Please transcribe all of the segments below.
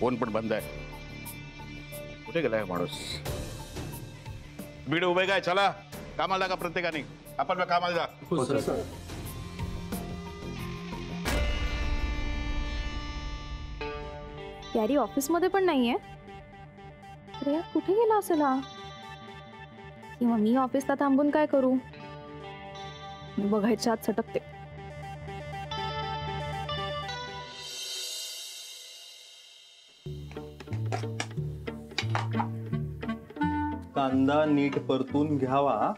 Phone पण बंद आहे. कुठे गेलाय माणूस? बीड उभे काय? चला. कामाला का प्रत्येकाने. आपण कामाला जा. हो, कॅरी ऑफिसमध्ये पण नाहीये. अरे यार कुठे गेला असेल हा? किंवा मी ऑफिसला थांबून काय करू? बघायच्या आत सटकते. कांदा नीट परतून घ्यावा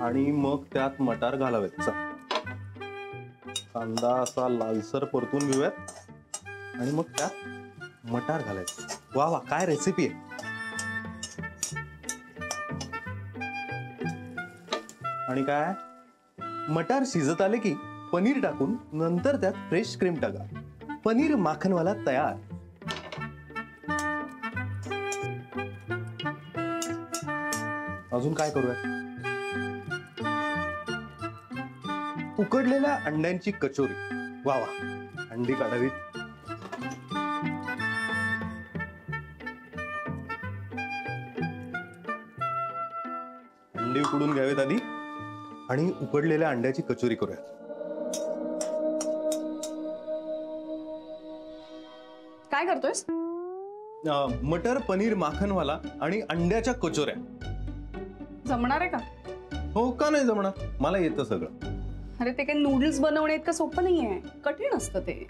आणि मग त्यात मटार घालावेचा कांदा असा लालसर परतून घेऊयात. आणि मग त्यात मटार घालायचं. वा वा काय रेसिपी आहे. आणि काय? मटार शिजत आले की पनीर टाकून नंतर त्यात फ्रेश क्रीम टाका. पनीर माखनवाला तयार. अजून काय करूया उकडलेल्या अंड्यांची कचोरी. वा वा अंडी काढावीत. अंडी उकडून घ्यावेत आधी आणि उकडलेल्या अंड्याची कचोरी करूयात. काय करतोयस? अं, मटर पनीर माखनवाला आणि अंड्याच्या कचोऱ्या. जमणार आहे का? हो का नाही जमणार? मला येतं सगळं. अरे ते काही नूडल्स बनवणे इतकं सोपं नाहीये. कठीण असतं ते.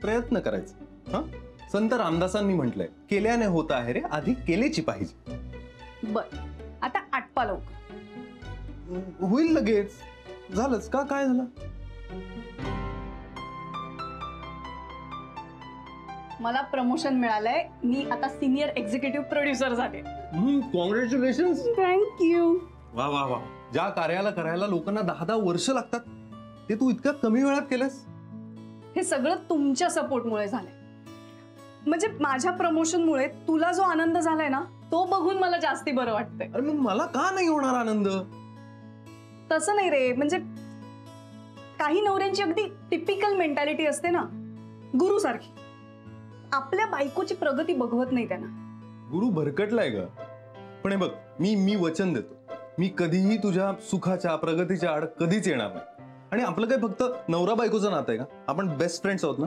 प्रयत्न करायचा. हा? संत रामदासांनी म्हटलंय केल्याने होत आहे रे आधी केलेची पाहिजे. बर. आता आटपा लवकर होईल लगेच. झालंच का? काय झालं? मला प्रमोशन मिळालंय. मी आता सिनियर एक्झिक्युटिव्ह प्रोड्युसर झाले. कॉंग्रॅच्युलेशन थँक्यू वा वा वा. ज्या कार्याला करायला लोकांना दहा दहा वर्ष लागतात ते तू इतक्या कमी वेळात केलंस? हे सगळं तुमच्या सपोर्टमुळे झालंय. म्हणजे माझ्या प्रमोशनमुळे तुला जो आनंद झालाय ना तो बघून मला जास्ती बरं वाटतंय. अरे मग मला का नाही होणार आनंद? तसं नाही रे. म्हणजे काही नवऱ्यांची अगदी टिपिकल मेंटॅलिटी असते ना गुरु सारखी आपल्या बायकोची प्रगती बघवत नाही त्यांना. गुरु भरकटलाय ग. पण हे बघ मी मी वचन देतो. मी कधीही तुझ्या सुखाच्या प्रगतीच्या आड कधीच येणार नाही. आणि आपलं काय फक्त नवरा बायकोचं नातं आहे का? आपण बेस्ट फ्रेंड्स आहोत ना?